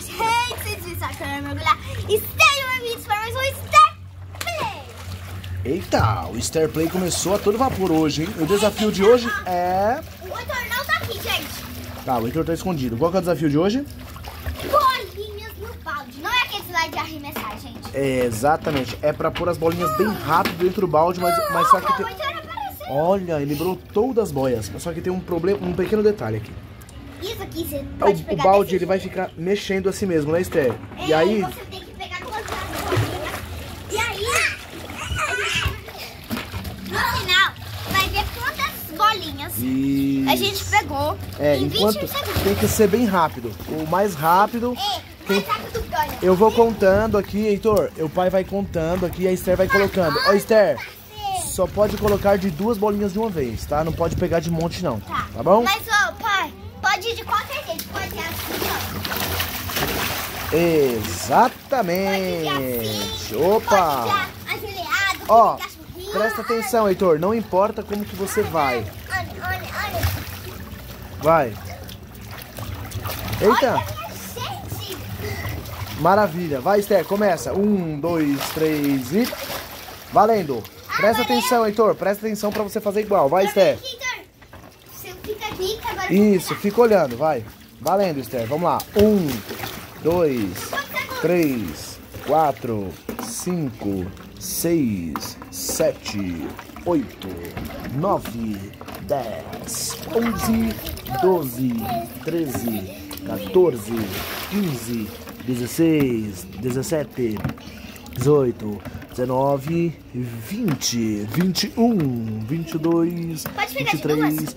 gente, bem-vindos para mais um Star Play. Eita, o Star Play começou a todo vapor hoje, hein? O desafio de hoje é... O Heitor não tá aqui, gente. Tá, o Heitor tá escondido. Qual que é o desafio de hoje? Bolinhas no balde. Não é aquele lá de arremessar, gente. É, exatamente. É pra pôr as bolinhas bem rápido dentro do balde, mas, mas só que tem... Olha, ele brotou das boias. Só que tem um problema, um pequeno detalhe aqui. Isso aqui você O, pode o pegar balde ele vai jeito. ficar mexendo assim mesmo, né, Esther? É, E aí, você tem que pegar duas bolinhas. E aí, no final, vai ver quantas bolinhas e... a gente pegou É, em 20 enquanto segundos. tem que ser bem rápido. O mais rápido. É, Quem-. Eu vou contando aqui, Heitor. O pai vai contando aqui e a Esther vai colocando. Ó, Esther, só pode colocar de duas bolinhas de uma vez, tá? Não pode pegar de monte, não. Tá. Tá bom? Mas, ó, pode ir de qualquer jeito. Pode ir assim, ó. Exatamente. Assim. Opa! Ajoelhado, Ó, presta atenção, Heitor. Não importa como que você vai. Olha, olha, olha. Vai. Eita, maravilha. Vai, Esther, começa. Um, dois, três e... Valendo. Presta atenção, Heitor. Presta atenção pra você fazer igual. Vai, Esther. Agora Isso, fica olhando, vai. Valendo, Esther. Vamos lá. Um, dois, três, quatro, cinco, seis, sete, oito, nove, dez, onze, doze, treze, 14, 15, 16, 17, 18, 19, 20, 21, 22, Pode pegar de 23,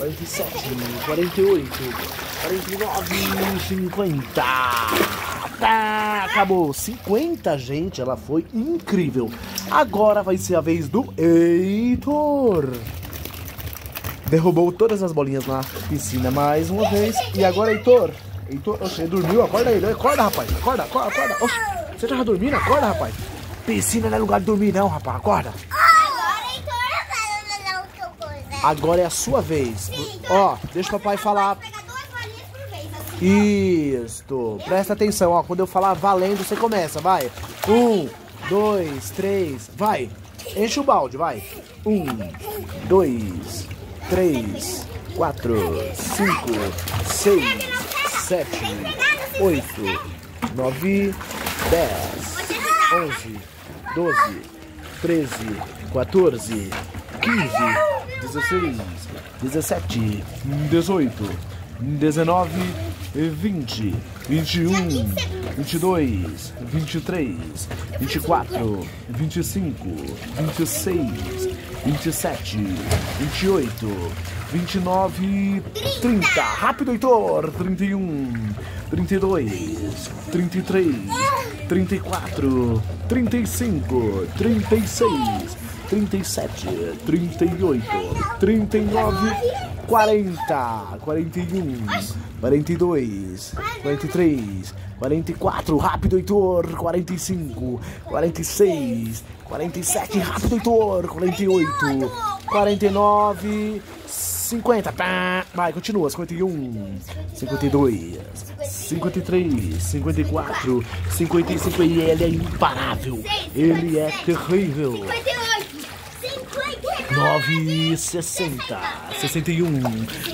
47, 48, 49, 50. Tá, acabou. 50, gente. Ela foi incrível. Agora vai ser a vez do Heitor. Derrubou todas as bolinhas na piscina mais uma vez. E agora, Heitor. Heitor, oxe, dormiu? Acorda ele. Acorda, rapaz. Acorda, acorda, acorda. Oxe, você tava dormindo? Acorda, rapaz. Piscina não é lugar de dormir, não, rapaz. Acorda. Agora, Heitor, não que eu coisa. Agora é a sua vez. Ó, deixa o papai falar. Vez, assim. Isto. Presta atenção, ó. Quando eu falar valendo, você começa, vai. Um, dois, três, vai. Enche o balde, vai. Um, dois, três, quatro, cinco, seis, sete, oito, nove, dez, onze, doze, treze, 14, 15, 16, 17, 18, 19, 20, 21, 22, 23, 24, 25, 26, 27, 28, 29, 30. Rápido, Heitor! 31, 32, 33, 34, 35, 36, 37, 38, 39, 40, 41, 42, 43, 44, rápido, Heitor, 45, 46, 47, rápido, Heitor, 48, 49, 50, pá. vai, continua, 51, 52, 53, 54, 55, e ele é imparável, ele é terrível. 58, 59. 9, 60, 61,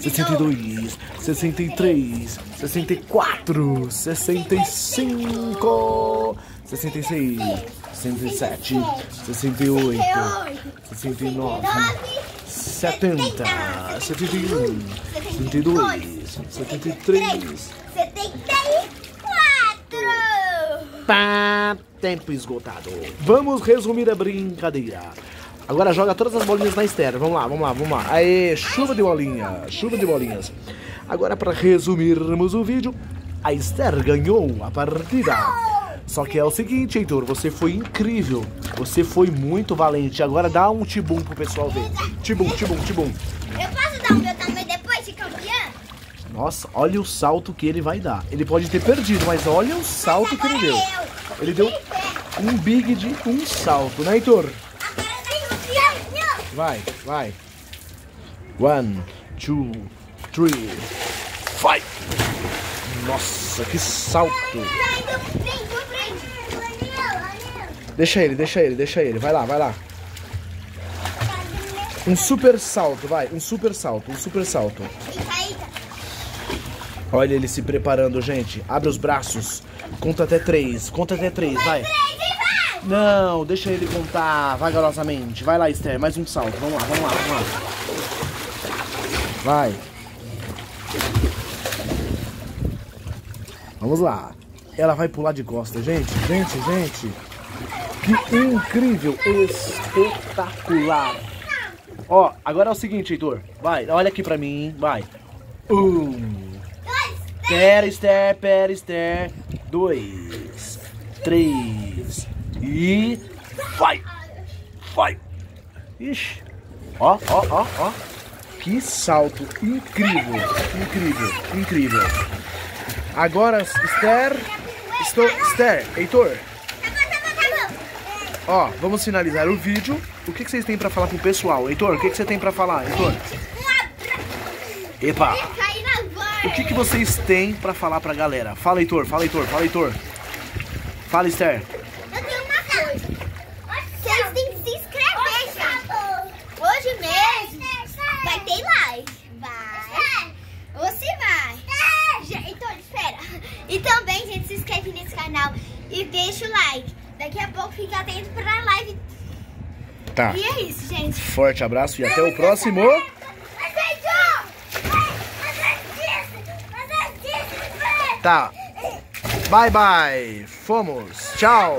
62, 63, 64, 65, 66, 67, 68, 69, 70, 71, 72, 73. 74. Pá, tempo esgotado. Vamos resumir a brincadeira. Agora joga todas as bolinhas na Esther. Vamos lá, vamos lá, vamos lá. Aê, chuva de bolinha, chuva de bolinhas. Agora, para resumirmos o vídeo, a Esther ganhou a partida Só que é o seguinte, Heitor, você foi incrível. Você foi muito valente. Agora dá um tibum pro pessoal ver. Tibum, tibum, tibum. Eu posso dar o meu tamanho depois de campeã? Nossa, olha o salto que ele vai dar. Ele pode ter perdido, mas olha o salto que ele deu. Ele deu um big de um salto, né, Heitor? Vai, vai. One, two, three, fight! Nossa, que salto! Deixa ele, deixa ele, deixa ele. Vai lá, vai lá. Um super salto, vai. Um super salto, um super salto. Olha ele se preparando, gente. Abre os braços. Conta até três. Conta até três, vai. Não, deixa ele contar vagarosamente. Vai lá, Esther. Mais um salto. Vamos lá, vamos lá, vamos lá. Vai. Vamos lá. Ela vai pular de costas, gente. Gente, gente. Que incrível. Espetacular. Ó, agora é o seguinte, Heitor. Vai, olha aqui pra mim. Vai. Um. Pera, Esther, pera, Esther. Dois. Três. E. Vai! Vai! Ixi. Ó, ó, ó, ó. Que salto incrível, incrível, incrível. Agora, Esther. Estou. Esther, Heitor. Ó, vamos finalizar o vídeo. O que, que vocês têm pra falar pro pessoal? Heitor, o que, que você tem pra falar, Heitor? Epa! O que, que vocês têm pra falar pra galera? Fala, Heitor, fala, Heitor, fala, Heitor. Fala, Esther. Eu tenho uma coisa. Vocês têm que se inscrever, gente. Hoje mesmo vai ter live. Vai. Você vai. Já- Então, espera. E também, gente, se inscreve nesse canal e deixa o like. Daqui a pouco fica atento pra live. Tá. E é isso, gente. Forte abraço e até o próximo. Tá. Bye, bye. Fomos. Tchau.